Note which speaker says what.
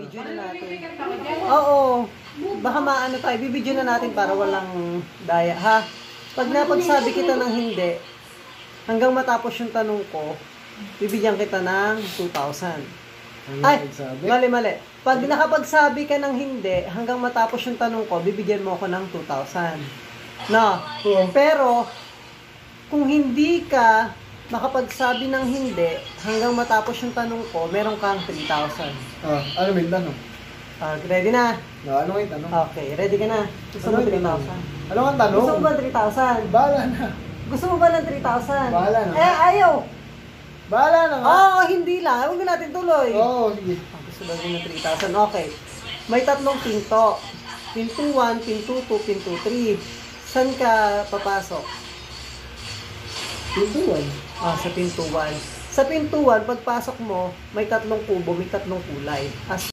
Speaker 1: Video na natin. Oo. Baka maano tayo, bibidyo na natin para walang daya, ha? Pag napagsabi kita ng hindi, hanggang matapos yung tanong ko, bibigyan kita ng 2,000.
Speaker 2: Ano
Speaker 1: Ay,
Speaker 2: nagsabi?
Speaker 1: mali, mali. Pag nakapagsabi ka ng hindi, hanggang matapos yung tanong ko, bibigyan mo ako ng 2,000. No? Pero, kung hindi ka makapagsabi ng hindi, hanggang matapos yung tanong ko, meron kang 3,000.
Speaker 2: Ah, ano may tanong?
Speaker 1: Ah, ready na?
Speaker 2: No, ano may tanong?
Speaker 1: Okay, ready ka na? Gusto mo
Speaker 2: Ano yung tanong?
Speaker 1: 3,000?
Speaker 2: Ano ang tanong?
Speaker 1: Gusto mo ba 3,000?
Speaker 2: Bahala na.
Speaker 1: Gusto mo ba ng 3,000?
Speaker 2: Bahala na.
Speaker 1: Eh, ayaw!
Speaker 2: Bahala na nga.
Speaker 1: Oo, hindi lang. Huwag na natin tuloy.
Speaker 2: Oo, sige.
Speaker 1: Ah, gusto ba ng 3,000? Okay. May tatlong pinto. Pinto 1, pinto 2, pinto 3. Saan ka papasok?
Speaker 2: Pintuan.
Speaker 1: Ah, sa pinto 1. Sa pinto 1, pagpasok mo, may tatlong kubo, may tatlong kulay. As